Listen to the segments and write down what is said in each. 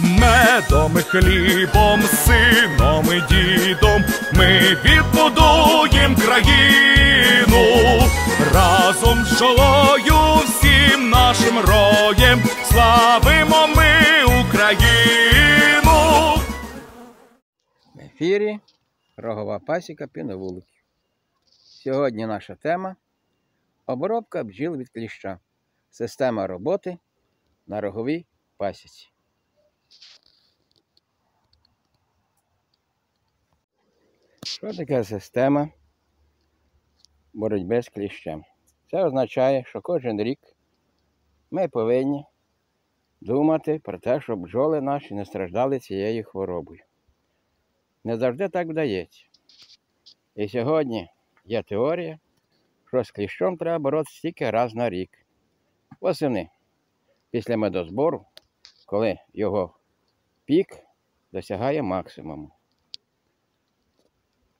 медом і хлібом, сином і дідом ми відбудуєм країну разом з жолою всім нашим роєм славимо ми Україну. В ефірі Рогова пасіка піновуликів. Сьогодні наша тема обробка бджіл від кліща. Система роботи на роговій пасіці. Що таке система боротьби з кліщем? Це означає, що кожен рік ми повинні думати про те, щоб бджоли наші не страждали цією хворобою. Не завжди так вдається. І сьогодні є теорія, що з кліщом треба боротися тільки раз на рік. Восени, після медозбору, коли його пік досягає максимуму.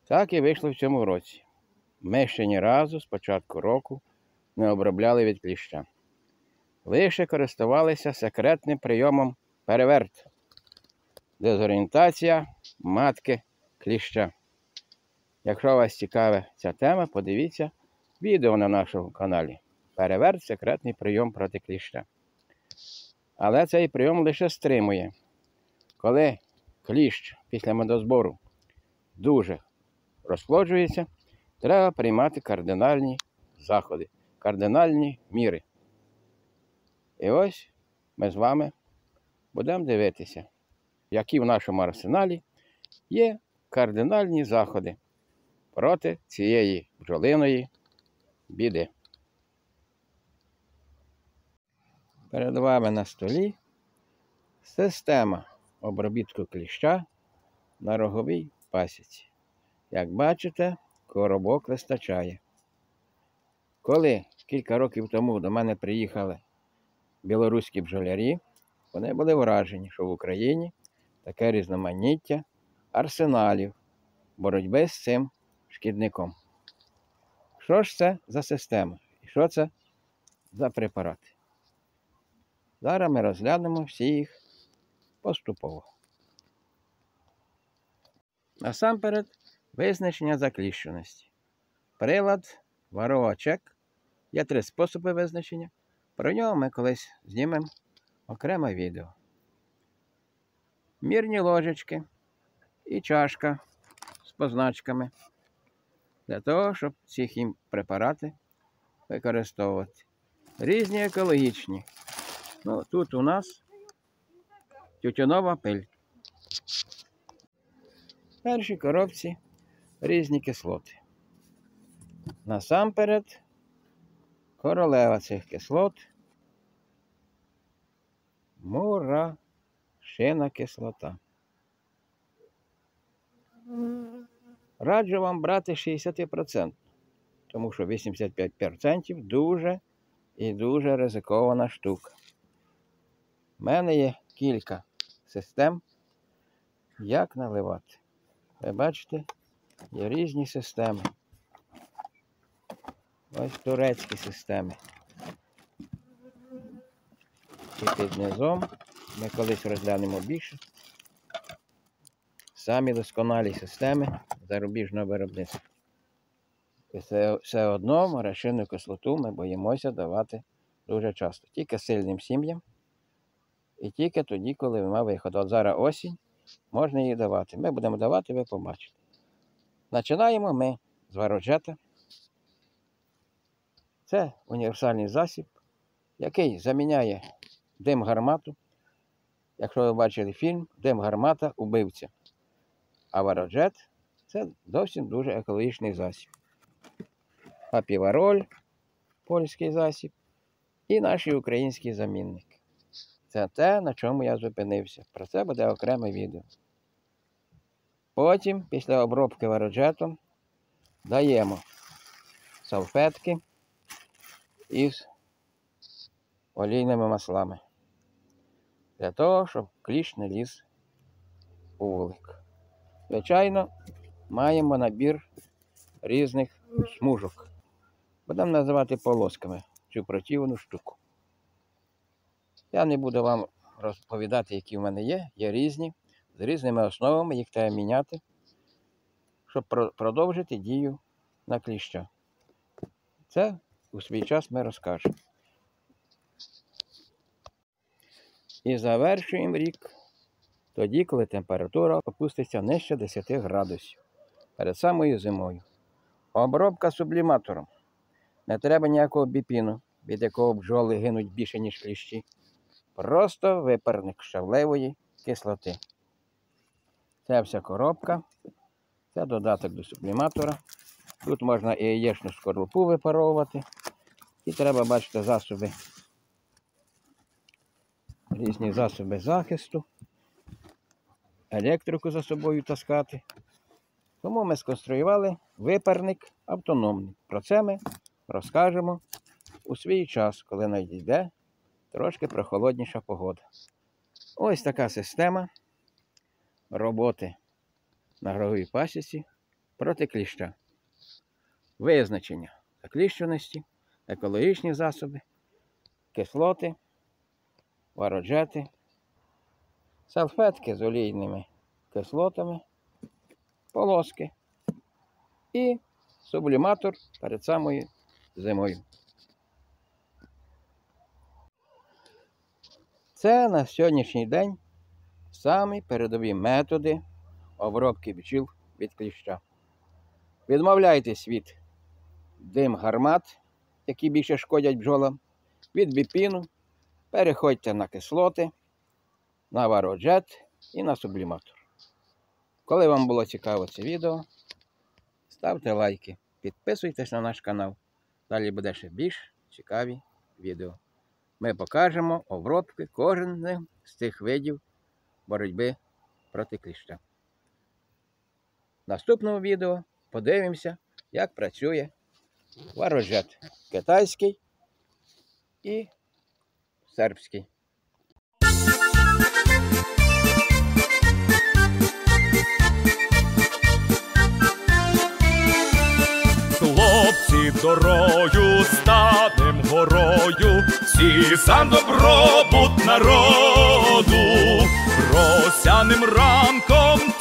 Так і вийшло в цьому році. Ми ще ні разу з початку року не обробляли від кліща. Лише користувалися секретним прийомом переверт. Дезорієнтація матки кліща. Якщо вас цікавить ця тема, подивіться відео на нашому каналі. Переверт секретний прийом проти кліща. Але цей прийом лише стримує. Коли кліщ після медозбору дуже розплоджується, треба приймати кардинальні заходи, кардинальні міри. І ось ми з вами будемо дивитися, які в нашому арсеналі є кардинальні заходи проти цієї бджолиної біди. Перед вами на столі система обробітку кліща на роговій пасіці. Як бачите, коробок вистачає. Коли кілька років тому до мене приїхали білоруські бджолярі, вони були вражені, що в Україні таке різноманіття арсеналів боротьби з цим шкідником. Що ж це за система? І що це за препарати? Зараз ми розглянемо всі їх поступово. Насамперед, визначення закліщеності. Прилад варова чек. Є три способи визначення. Про нього ми колись знімемо окреме відео. Мірні ложечки і чашка з позначками для того, щоб ці хімпрепарати використовувати. Різні екологічні. Ну, Тут у нас тютюнова пиль. В першій коробці різні кислоти. Насамперед королева цих кислот мурашина кислота. Раджу вам брати 60%, тому що 85% дуже і дуже ризикована штука. У мене є кілька систем, як наливати. Ви бачите, є різні системи. Ось турецькі системи. І під низом ми колись розглянемо більше. Самі досконалі системи зарубіжного виробництва. І все, все одно марашинну кислоту ми боїмося давати дуже часто. Тільки сильним сім'ям. І тільки тоді, коли нема виходу. От зараз осінь, можна її давати. Ми будемо давати, ви побачите. Починаємо ми з вароджета. Це універсальний засіб, який заміняє дим гармату. Якщо ви бачили фільм, дим гармата убивця. А вароджет це зовсім дуже екологічний засіб. Апівароль, польський засіб, і наш український замінник. Це те, на чому я зупинився. Про це буде окреме відео. Потім, після обробки вароджетом, даємо салфетки із олійними маслами. Для того, щоб кліщ не ліз у вулик. Звичайно, маємо набір різних смужок. Будемо називати полосками цю противну штуку. Я не буду вам розповідати, які в мене є. Є різні, з різними основами, їх треба міняти, щоб продовжити дію на кліща. Це у свій час ми розкажемо. І завершуємо рік тоді, коли температура опуститься нижче 10 градусів перед самою зимою. Обробка субліматором. Не треба ніякого біпіну, від якого бджоли гинуть більше, ніж кліщі. Просто випарник щавлевої кислоти. Це вся коробка. Це додаток до субліматора. Тут можна і яєчну скорлупу випаровувати. І треба бачити засоби. Різні засоби захисту. Електрику за собою таскати. Тому ми сконструювали випарник автономний. Про це ми розкажемо у свій час, коли надійде трошки прохолодніша погода. Ось така система роботи на гровій пасіці проти кліща. Визначення закліщеності, екологічні засоби, кислоти, вароджети, салфетки з олійними кислотами, полоски і субліматор перед самою зимою. Це на сьогоднішній день самі передові методи обробки бджіл від кліща. Відмовляйтесь від дим гармат, які більше шкодять бджолам, від біпіну, переходьте на кислоти, на вароджет і на субліматор. Коли вам було цікаво це відео, ставте лайки, підписуйтесь на наш канал. Далі буде ще більш цікаві відео. Ми покажемо обробки кожного з цих видів боротьби проти кліща. В наступному відео подивимося, як працює ворожет китайський і сербський. Хлопці дорою горою, за добробут народу, росяним ранком,